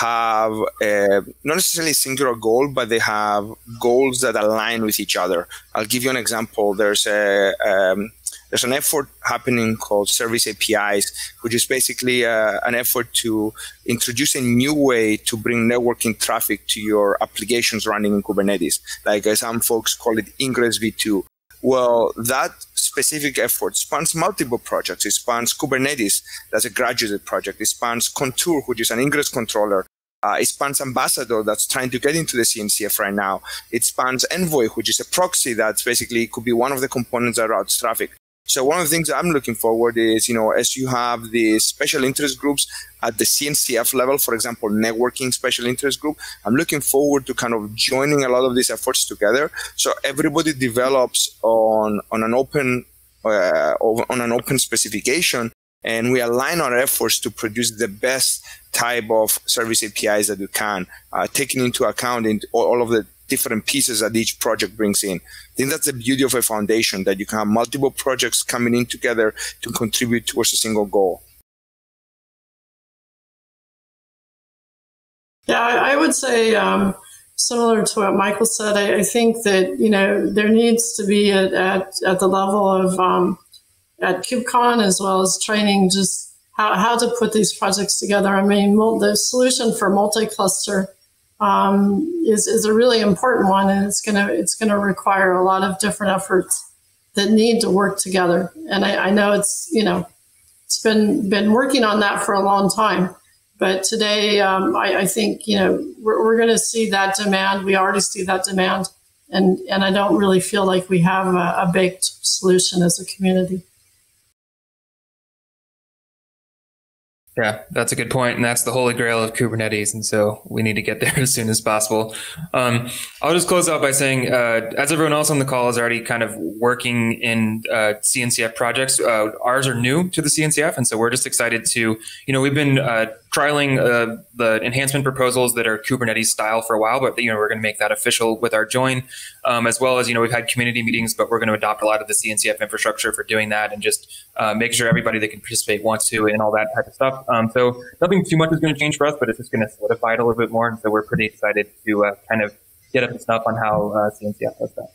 have a, not necessarily a singular goal, but they have goals that align with each other. I'll give you an example. There's a um, there's an effort happening called Service APIs, which is basically uh, an effort to introduce a new way to bring networking traffic to your applications running in Kubernetes. Like uh, some folks call it Ingress v2. Well, that specific effort spans multiple projects. It spans Kubernetes, that's a graduate project. It spans Contour, which is an ingress controller. Uh, it spans Ambassador, that's trying to get into the CNCF right now. It spans Envoy, which is a proxy that's basically could be one of the components that routes traffic. So one of the things I'm looking forward is, you know, as you have the special interest groups at the CNCF level, for example, networking special interest group, I'm looking forward to kind of joining a lot of these efforts together. So everybody develops on, on an open, uh, on an open specification and we align our efforts to produce the best type of service APIs that we can, uh, taking into account in all of the different pieces that each project brings in. I think that's the beauty of a foundation that you can have multiple projects coming in together to contribute towards a single goal. Yeah, I would say um, similar to what Michael said. I, I, think that you know there needs to be at at, at the level of um, at KubeCon as well as training just how, how to put these projects together. I mean, the solution for multi-cluster um, is is a really important one, and it's gonna it's gonna require a lot of different efforts that need to work together. And I, I know it's you know it's been been working on that for a long time, but today um, I, I, think you know we're, we're going to see that demand. We already see that demand, and and I don't really feel like we have a, a baked solution as a community. Yeah, that's a good point, and that's the holy grail of Kubernetes, and so we need to get there as soon as possible. Um, I'll just close out by saying, uh, as everyone else on the call is already kind of working in uh, CNCF projects, uh, ours are new to the CNCF, and so we're just excited to, you know, we've been uh, trialing uh, the enhancement proposals that are Kubernetes style for a while, but you know, we're going to make that official with our join, um, as well as you know, we've had community meetings, but we're going to adopt a lot of the CNCF infrastructure for doing that, and just uh, make sure everybody that can participate wants to, and all that type of stuff. Um, so nothing too much is going to change for us, but it's just going to solidify it a little bit more. And so we're pretty excited to uh, kind of get up to snuff on how uh, CNCF does that.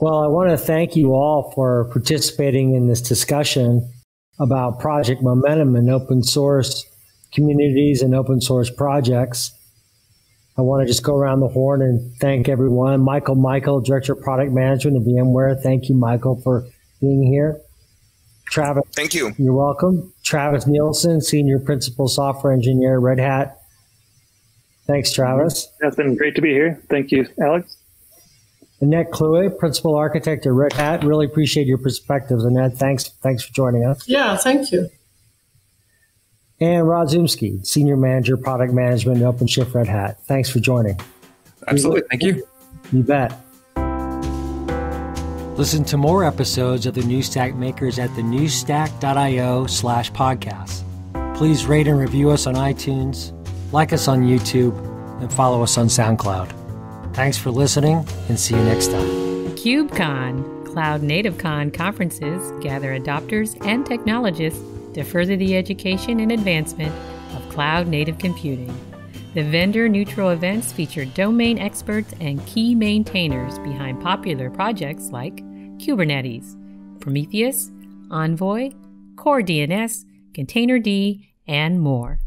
Well, I want to thank you all for participating in this discussion about project momentum and open source communities and open source projects. I want to just go around the horn and thank everyone. Michael Michael, Director of Product Management at VMware. Thank you, Michael, for being here. Travis. Thank you. You're welcome. Travis Nielsen, Senior Principal Software Engineer, Red Hat. Thanks, Travis. It's been great to be here. Thank you, Alex. Annette Clewett, Principal Architect at Red Hat. Really appreciate your perspectives, Annette. Thanks, thanks for joining us. Yeah, thank you. And Rob Szumski, Senior Manager, Product Management at OpenShift Red Hat. Thanks for joining. Absolutely. Thank you. You bet. Listen to more episodes of the New Stack Makers at thenewstack.io slash podcasts. Please rate and review us on iTunes, like us on YouTube, and follow us on SoundCloud. Thanks for listening and see you next time. KubeCon, Cloud Native Con conferences gather adopters and technologists to further the education and advancement of cloud native computing. The vendor neutral events feature domain experts and key maintainers behind popular projects like Kubernetes, Prometheus, Envoy, Core DNS, Containerd, and more.